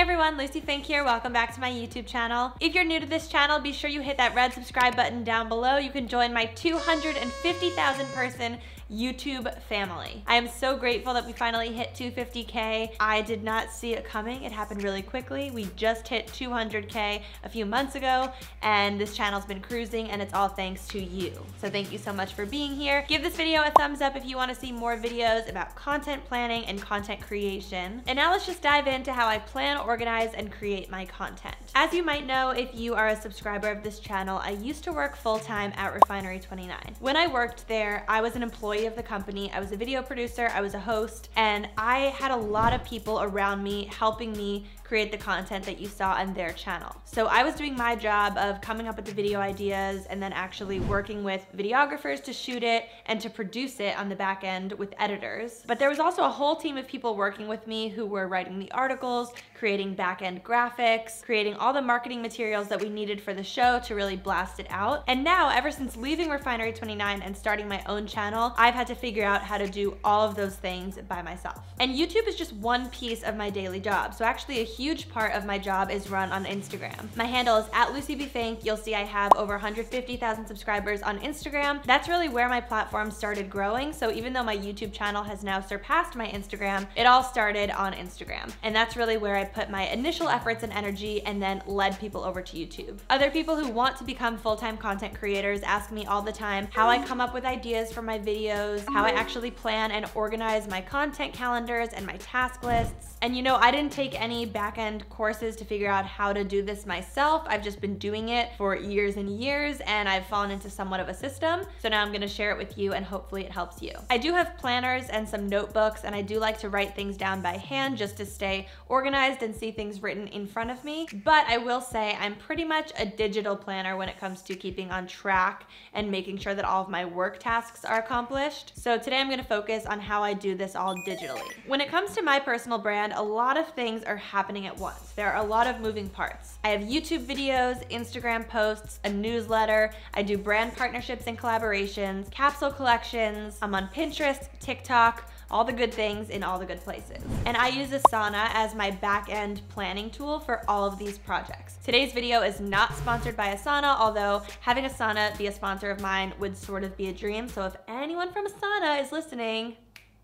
everyone, Lucie Fink here. Welcome back to my YouTube channel. If you're new to this channel, be sure you hit that red subscribe button down below. You can join my 250,000 person YouTube family. I am so grateful that we finally hit 250K. I did not see it coming. It happened really quickly. We just hit 200K a few months ago and this channel's been cruising and it's all thanks to you. So thank you so much for being here. Give this video a thumbs up if you wanna see more videos about content planning and content creation. And now let's just dive into how I plan, organize, and create my content. As you might know, if you are a subscriber of this channel, I used to work full-time at Refinery 29. When I worked there, I was an employee employee of the company. I was a video producer, I was a host, and I had a lot of people around me helping me create the content that you saw on their channel. So I was doing my job of coming up with the video ideas and then actually working with videographers to shoot it and to produce it on the back end with editors. But there was also a whole team of people working with me who were writing the articles, creating back end graphics, creating all the marketing materials that we needed for the show to really blast it out. And now, ever since leaving Refinery 29 and starting my own channel, I've had to figure out how to do all of those things by myself. And YouTube is just one piece of my daily job. So actually a huge part of my job is run on Instagram. My handle is at LucieBFink. You'll see I have over 150,000 subscribers on Instagram. That's really where my platform started growing. So even though my YouTube channel has now surpassed my Instagram, it all started on Instagram. And that's really where I put my initial efforts and energy and then led people over to YouTube. Other people who want to become full-time content creators ask me all the time how I come up with ideas for my videos, how I actually plan and organize my content calendars and my task lists. And you know, I didn't take any back back-end courses to figure out how to do this myself. I've just been doing it for years and years and I've fallen into somewhat of a system. So now I'm gonna share it with you and hopefully it helps you. I do have planners and some notebooks and I do like to write things down by hand just to stay organized and see things written in front of me. But I will say I'm pretty much a digital planner when it comes to keeping on track and making sure that all of my work tasks are accomplished. So today I'm gonna focus on how I do this all digitally. When it comes to my personal brand, a lot of things are happening happening at once. There are a lot of moving parts. I have YouTube videos, Instagram posts, a newsletter, I do brand partnerships and collaborations, capsule collections, I'm on Pinterest, TikTok, all the good things in all the good places. And I use Asana as my back-end planning tool for all of these projects. Today's video is not sponsored by Asana, although having Asana be a sponsor of mine would sort of be a dream. So if anyone from Asana is listening,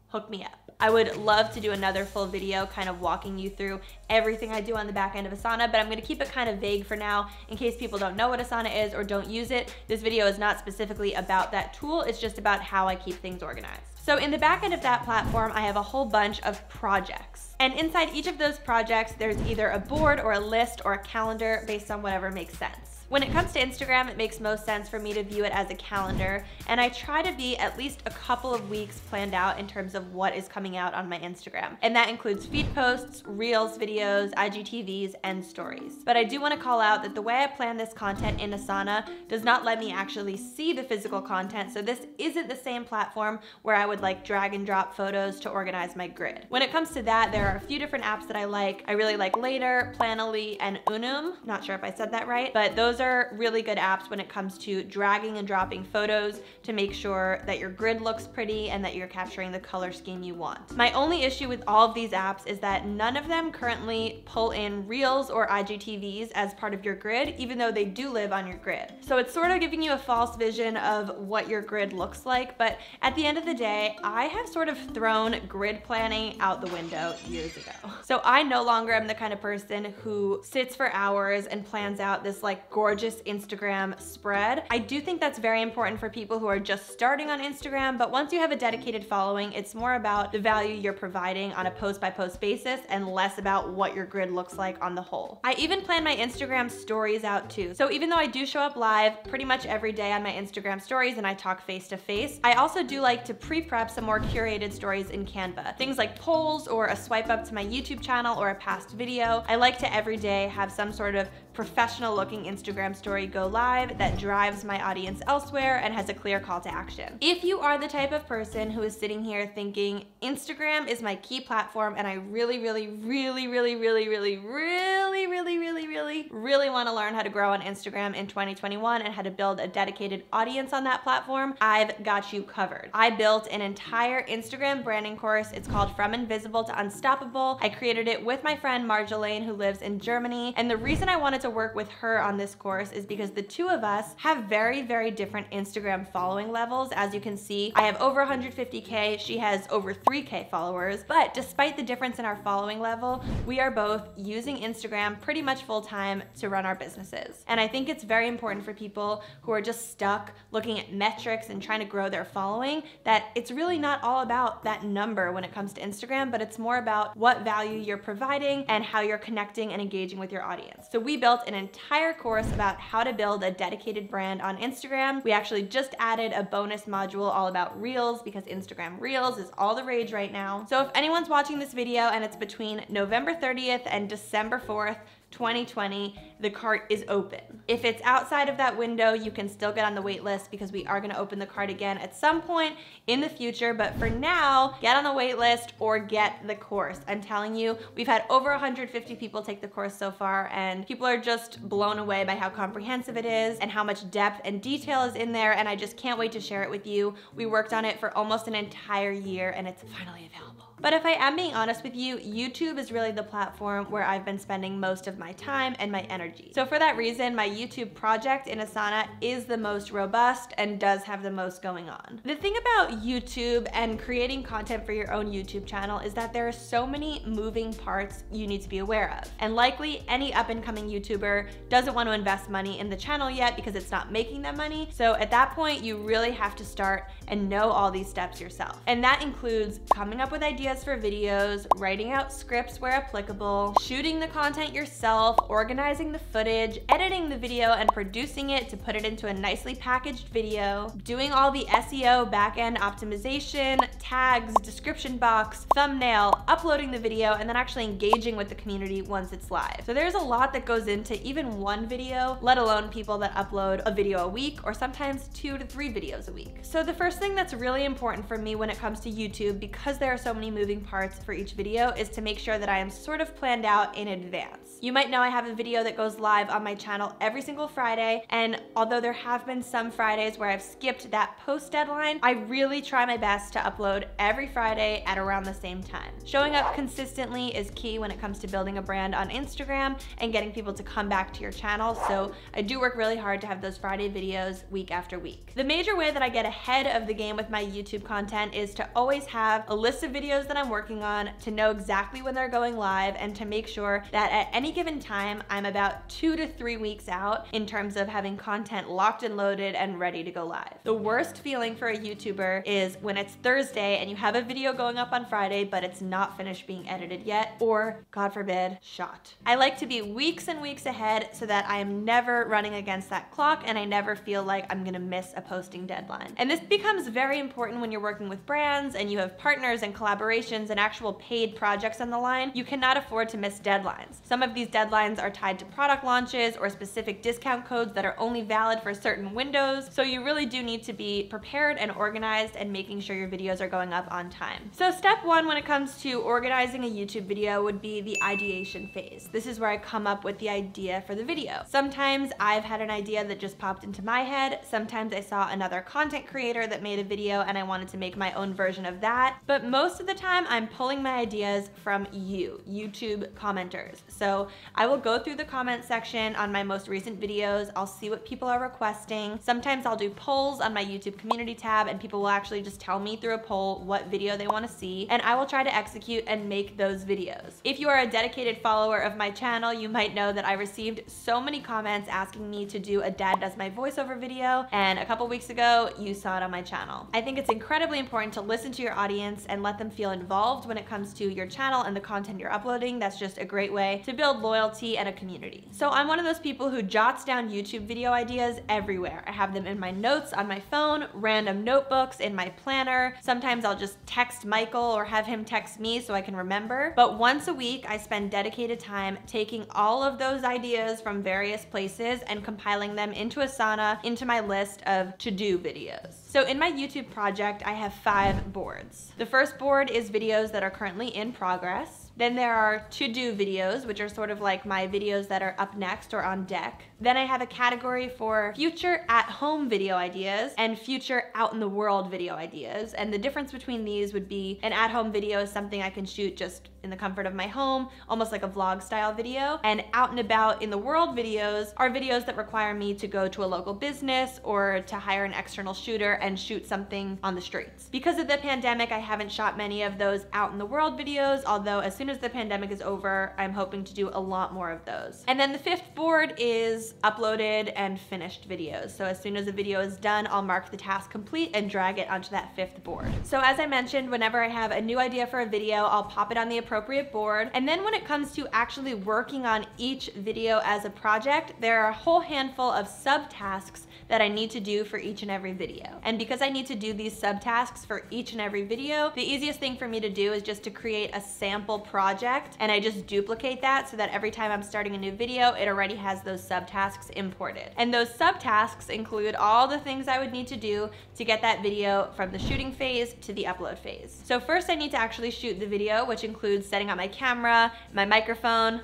hook me up. I would love to do another full video kind of walking you through everything I do on the back end of Asana, but I'm gonna keep it kind of vague for now in case people don't know what Asana is or don't use it. This video is not specifically about that tool, it's just about how I keep things organized. So in the back end of that platform, I have a whole bunch of projects. And inside each of those projects, there's either a board or a list or a calendar based on whatever makes sense. When it comes to Instagram, it makes most sense for me to view it as a calendar, and I try to be at least a couple of weeks planned out in terms of what is coming out on my Instagram. And that includes feed posts, reels, videos, IGTVs, and stories. But I do wanna call out that the way I plan this content in Asana does not let me actually see the physical content, so this isn't the same platform where I would like drag and drop photos to organize my grid. When it comes to that, there are a few different apps that I like. I really like Later, Planoly, and Unum. Not sure if I said that right, but those those are really good apps when it comes to dragging and dropping photos to make sure that your grid looks pretty and that you're capturing the color scheme you want. My only issue with all of these apps is that none of them currently pull in Reels or IGTVs as part of your grid, even though they do live on your grid. So it's sort of giving you a false vision of what your grid looks like, but at the end of the day, I have sort of thrown grid planning out the window years ago. So I no longer am the kind of person who sits for hours and plans out this like gorgeous gorgeous Instagram spread. I do think that's very important for people who are just starting on Instagram, but once you have a dedicated following, it's more about the value you're providing on a post by post basis and less about what your grid looks like on the whole. I even plan my Instagram stories out too. So even though I do show up live pretty much every day on my Instagram stories and I talk face to face, I also do like to pre-prep some more curated stories in Canva. Things like polls or a swipe up to my YouTube channel or a past video. I like to every day have some sort of professional looking Instagram story go live that drives my audience elsewhere and has a clear call to action. If you are the type of person who is sitting here thinking Instagram is my key platform and I really, really, really, really, really, really, really, really, really, really, really want to learn how to grow on Instagram in 2021 and how to build a dedicated audience on that platform, I've got you covered. I built an entire Instagram branding course. It's called From Invisible to Unstoppable. I created it with my friend Marjolaine who lives in Germany. And the reason I wanted to work with her on this course is because the two of us have very, very different Instagram following levels. As you can see, I have over 150K. She has over 3K followers. But despite the difference in our following level, we are both using Instagram pretty much full time to run our businesses. And I think it's very important for people who are just stuck looking at metrics and trying to grow their following that it's really not all about that number when it comes to Instagram, but it's more about what value you're providing and how you're connecting and engaging with your audience. So we built an entire course about how to build a dedicated brand on Instagram. We actually just added a bonus module all about Reels because Instagram Reels is all the rage right now. So if anyone's watching this video and it's between November 30th and December 4th, 2020, the cart is open. If it's outside of that window, you can still get on the wait list because we are gonna open the cart again at some point in the future. But for now, get on the wait list or get the course. I'm telling you, we've had over 150 people take the course so far and people are just blown away by how comprehensive it is and how much depth and detail is in there. And I just can't wait to share it with you. We worked on it for almost an entire year and it's finally available. But if I am being honest with you, YouTube is really the platform where I've been spending most of my time and my energy. So for that reason, my YouTube project in Asana is the most robust and does have the most going on. The thing about YouTube and creating content for your own YouTube channel is that there are so many moving parts you need to be aware of. And likely any up and coming YouTuber doesn't want to invest money in the channel yet because it's not making them money. So at that point, you really have to start and know all these steps yourself. And that includes coming up with ideas ideas for videos, writing out scripts where applicable, shooting the content yourself, organizing the footage, editing the video and producing it to put it into a nicely packaged video, doing all the SEO backend optimization, tags, description box, thumbnail, uploading the video, and then actually engaging with the community once it's live. So there's a lot that goes into even one video, let alone people that upload a video a week or sometimes two to three videos a week. So the first thing that's really important for me when it comes to YouTube, because there are so many moving parts for each video is to make sure that I am sort of planned out in advance. You might know I have a video that goes live on my channel every single Friday, and although there have been some Fridays where I've skipped that post deadline, I really try my best to upload every Friday at around the same time. Showing up consistently is key when it comes to building a brand on Instagram and getting people to come back to your channel, so I do work really hard to have those Friday videos week after week. The major way that I get ahead of the game with my YouTube content is to always have a list of videos that I'm working on, to know exactly when they're going live, and to make sure that at any given time, I'm about two to three weeks out in terms of having content locked and loaded and ready to go live. The worst feeling for a YouTuber is when it's Thursday and you have a video going up on Friday, but it's not finished being edited yet, or God forbid, shot. I like to be weeks and weeks ahead so that I am never running against that clock and I never feel like I'm gonna miss a posting deadline. And this becomes very important when you're working with brands and you have partners and collaborations collaborations and actual paid projects on the line, you cannot afford to miss deadlines. Some of these deadlines are tied to product launches or specific discount codes that are only valid for certain windows, so you really do need to be prepared and organized and making sure your videos are going up on time. So step one when it comes to organizing a YouTube video would be the ideation phase. This is where I come up with the idea for the video. Sometimes I've had an idea that just popped into my head. Sometimes I saw another content creator that made a video and I wanted to make my own version of that. But most of the time time, I'm pulling my ideas from you, YouTube commenters. So I will go through the comment section on my most recent videos. I'll see what people are requesting. Sometimes I'll do polls on my YouTube community tab and people will actually just tell me through a poll what video they wanna see and I will try to execute and make those videos. If you are a dedicated follower of my channel, you might know that I received so many comments asking me to do a dad does my voiceover video and a couple weeks ago you saw it on my channel. I think it's incredibly important to listen to your audience and let them feel involved when it comes to your channel and the content you're uploading. That's just a great way to build loyalty and a community. So I'm one of those people who jots down YouTube video ideas everywhere. I have them in my notes on my phone, random notebooks, in my planner. Sometimes I'll just text Michael or have him text me so I can remember. But once a week, I spend dedicated time taking all of those ideas from various places and compiling them into Asana into my list of to-do videos. So in my YouTube project, I have five boards. The first board is videos that are currently in progress. Then there are to-do videos, which are sort of like my videos that are up next or on deck. Then I have a category for future at-home video ideas and future out-in-the-world video ideas. And the difference between these would be an at-home video is something I can shoot just in the comfort of my home, almost like a vlog style video. And out and about in the world videos are videos that require me to go to a local business or to hire an external shooter and shoot something on the streets. Because of the pandemic, I haven't shot many of those out in the world videos, although as soon as the pandemic is over, I'm hoping to do a lot more of those. And then the fifth board is uploaded and finished videos. So as soon as a video is done, I'll mark the task complete and drag it onto that fifth board. So as I mentioned, whenever I have a new idea for a video, I'll pop it on the appropriate appropriate board. And then when it comes to actually working on each video as a project, there are a whole handful of subtasks that I need to do for each and every video. And because I need to do these subtasks for each and every video, the easiest thing for me to do is just to create a sample project and I just duplicate that so that every time I'm starting a new video, it already has those subtasks imported. And those subtasks include all the things I would need to do to get that video from the shooting phase to the upload phase. So first I need to actually shoot the video, which includes setting up my camera, my microphone,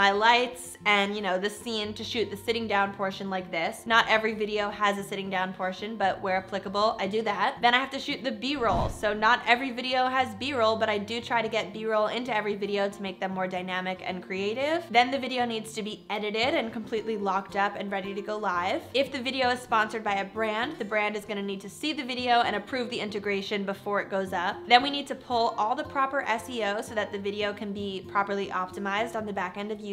my lights and you know the scene to shoot the sitting down portion like this. Not every video has a sitting down portion, but where applicable, I do that. Then I have to shoot the B-roll. So not every video has B-roll, but I do try to get B-roll into every video to make them more dynamic and creative. Then the video needs to be edited and completely locked up and ready to go live. If the video is sponsored by a brand, the brand is gonna need to see the video and approve the integration before it goes up. Then we need to pull all the proper SEO so that the video can be properly optimized on the back end of YouTube.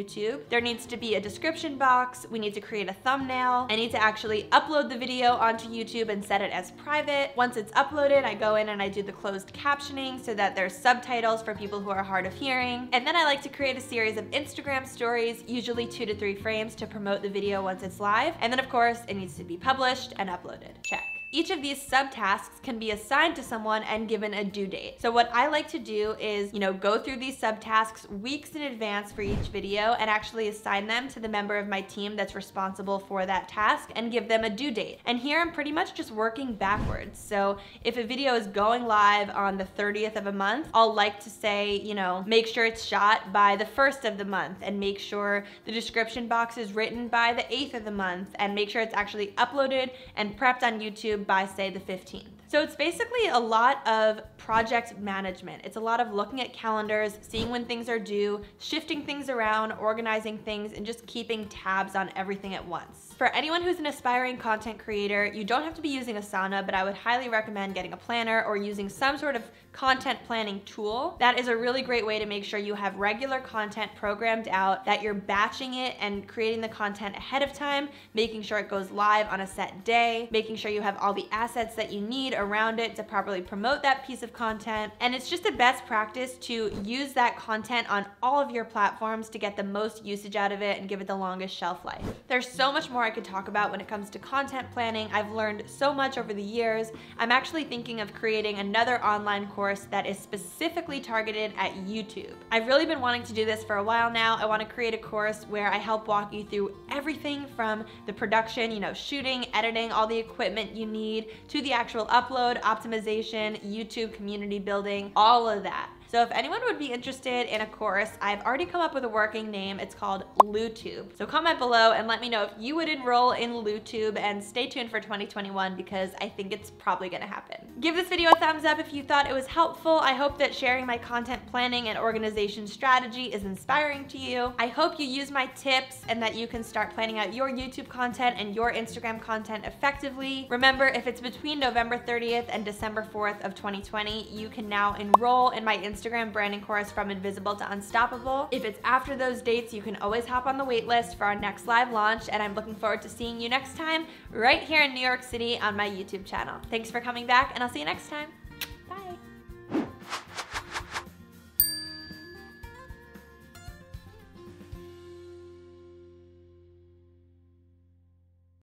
There needs to be a description box. We need to create a thumbnail. I need to actually upload the video onto YouTube and set it as private. Once it's uploaded, I go in and I do the closed captioning so that there's subtitles for people who are hard of hearing. And then I like to create a series of Instagram stories, usually two to three frames to promote the video once it's live. And then of course, it needs to be published and uploaded. Check. Each of these subtasks can be assigned to someone and given a due date. So what I like to do is, you know, go through these subtasks weeks in advance for each video and actually assign them to the member of my team that's responsible for that task and give them a due date. And here I'm pretty much just working backwards. So if a video is going live on the 30th of a month, I'll like to say, you know, make sure it's shot by the first of the month and make sure the description box is written by the 8th of the month and make sure it's actually uploaded and prepped on YouTube by say the 15th. So it's basically a lot of project management. It's a lot of looking at calendars, seeing when things are due, shifting things around, organizing things, and just keeping tabs on everything at once. For anyone who's an aspiring content creator, you don't have to be using Asana, but I would highly recommend getting a planner or using some sort of content planning tool. That is a really great way to make sure you have regular content programmed out, that you're batching it and creating the content ahead of time, making sure it goes live on a set day, making sure you have all the assets that you need around it to properly promote that piece of content. And it's just a best practice to use that content on all of your platforms to get the most usage out of it and give it the longest shelf life. There's so much more I could talk about when it comes to content planning. I've learned so much over the years. I'm actually thinking of creating another online course that is specifically targeted at YouTube. I've really been wanting to do this for a while now. I want to create a course where I help walk you through everything from the production, you know, shooting, editing, all the equipment you need, to the actual upload, optimization, YouTube community building, all of that. So if anyone would be interested in a course, I've already come up with a working name. It's called LuTube. So comment below and let me know if you would enroll in LuTube and stay tuned for 2021 because I think it's probably gonna happen. Give this video a thumbs up if you thought it was helpful. I hope that sharing my content planning and organization strategy is inspiring to you. I hope you use my tips and that you can start planning out your YouTube content and your Instagram content effectively. Remember, if it's between November 30th and December 4th of 2020, you can now enroll in my Instagram Instagram branding course from Invisible to Unstoppable. If it's after those dates, you can always hop on the waitlist for our next live launch, and I'm looking forward to seeing you next time right here in New York City on my YouTube channel. Thanks for coming back, and I'll see you next time.